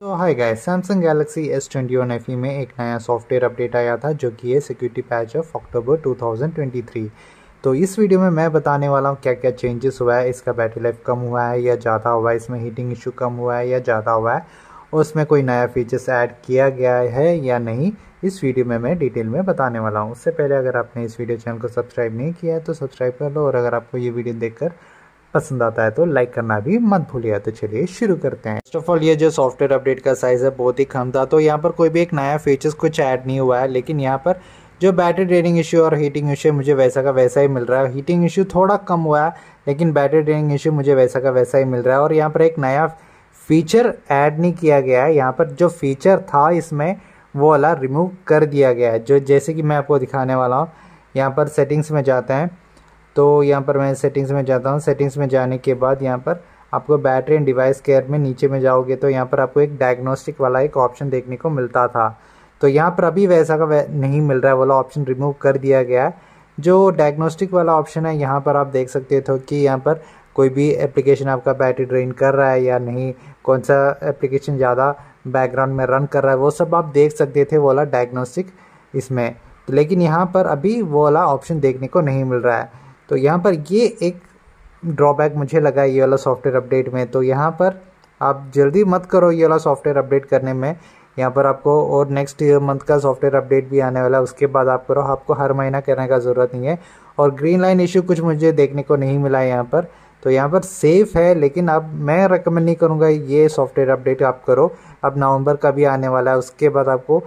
तो hi guys Samsung Galaxy S twenty one F में एक नया सॉफ्टवेयर अपडेट आया था, जो कि है सिक्योरिटी पैच ऑफ़ अक्टूबर 2023 तो इस वीडियो में मैं बताने वाला हूँ क्या क्या चेंजेस हुआ है, इसका बैटरी लाइफ कम हुआ है या ज़्यादा हुआ है, इसमें हीटिंग इशू कम हुआ है या ज़्यादा हुआ है, और उसमें कोई नया फीचर्स ऐड किया गया है या नहीं, इस वीडियो में मैं डिटेल में बताने वाला हूँ। उससे पहले अगर आपने इस वीडियो चैनल को सब्सक्राइब नहीं किया है तो सब्सक्राइब कर लो, और अगर आपको ये वीडियो देखकर पसंद आता है तो लाइक करना भी मत भूलिए। तो चलिए शुरू करते हैं। फ़र्स्ट ऑफ़ ऑल ये जो सॉफ्टवेयर अपडेट का साइज़ है, बहुत ही कम था। तो यहाँ पर कोई भी एक नया फीचर्स कुछ ऐड नहीं हुआ है, लेकिन यहाँ पर जो बैटरी ड्रेनिंग इशू और हीटिंग इशू मुझे वैसा का वैसा ही मिल रहा है। हीटिंग इशू थोड़ा कम हुआ है, लेकिन बैटरी ड्रेनिंग इशू मुझे वैसा का वैसा ही मिल रहा है। और यहाँ पर एक नया फीचर ऐड नहीं किया गया है। यहाँ पर जो फीचर था इसमें वो वाला रिमूव कर दिया गया है। जो जैसे कि मैं आपको दिखाने वाला हूँ, यहाँ पर सेटिंग्स में जाते हैं। तो यहाँ पर मैं सेटिंग्स में जाता हूँ। सेटिंग्स में जाने के बाद यहाँ पर आपको बैटरी एंड डिवाइस केयर में नीचे में जाओगे तो यहाँ पर आपको एक डायग्नोस्टिक वाला एक ऑप्शन देखने को मिलता था। तो यहाँ पर अभी वैसा का वै, नहीं मिल रहा है। वाला ऑप्शन रिमूव कर दिया गया है। जो डायग्नोस्टिक वाला ऑप्शन है यहाँ पर आप देख सकते थे कि यहाँ पर कोई भी एप्लीकेशन आपका बैटरी ड्रेन कर रहा है या नहीं कौन सा एप्लीकेशन ज़्यादा बैकग्राउंड में रन कर रहा है वो सब आप देख सकते थे वाला डायग्नोस्टिक इसमें। लेकिन यहाँ पर अभी वो वाला ऑप्शन देखने को नहीं मिल रहा है। तो यहाँ पर ये एक ड्रॉबैक मुझे लगा ये वाला सॉफ्टवेयर अपडेट में। तो यहाँ पर आप जल्दी मत करो ये वाला सॉफ्टवेयर अपडेट करने में। यहाँ पर आपको और नेक्स्ट मंथ का सॉफ्टवेयर अपडेट भी आने वाला है। उसके बाद आप करो, आपको हर महीना करने का ज़रूरत नहीं है। और ग्रीन लाइन इशू कुछ मुझे देखने को नहीं मिला है यहाँ पर। तो यहाँ पर सेफ़ है, लेकिन अब मैं रिकमेंड नहीं करूँगा ये सॉफ्टवेयर अपडेट आप करो। अब नवंबर का भी आने वाला है, उसके बाद आपको